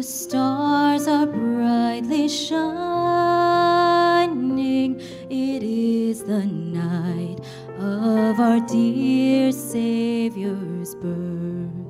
The stars are brightly shining. It is the night of our dear Savior's birth.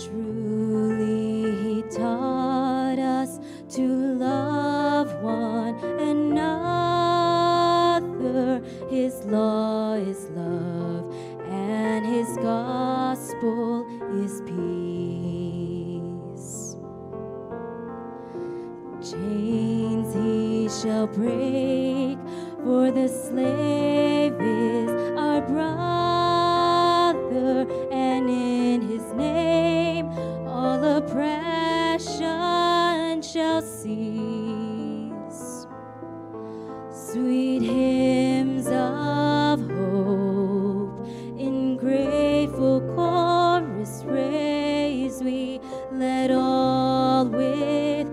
Truly, He taught us to love one another. His law is love, and His gospel is peace. Chains He shall break, for the slave is our brother, and Sweet hymns of hope in grateful chorus raise. We, let all with